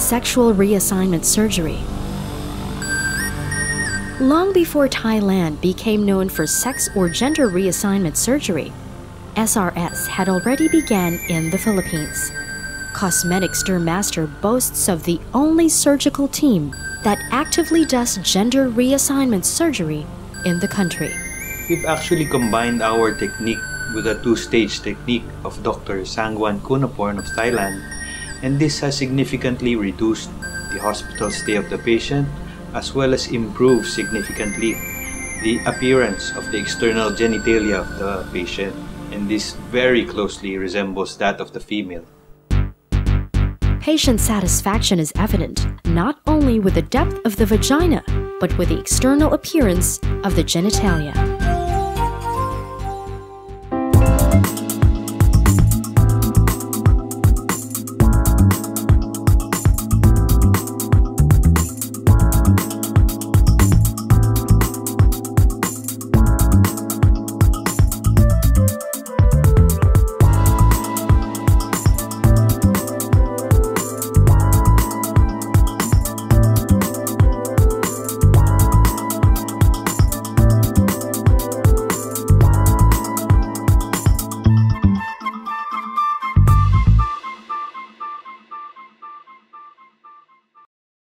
sexual reassignment surgery. Long before Thailand became known for sex or gender reassignment surgery, SRS had already begun in the Philippines. Cosmedics Dermaster boasts of the only surgical team that actively does gender reassignment surgery in the country. We've actually combined our technique with a two-stage technique of Dr. Sanguan Kunaporn of Thailand and this has significantly reduced the hospital stay of the patient as well as improved significantly the appearance of the external genitalia of the patient and this very closely resembles that of the female. Patient satisfaction is evident not only with the depth of the vagina but with the external appearance of the genitalia.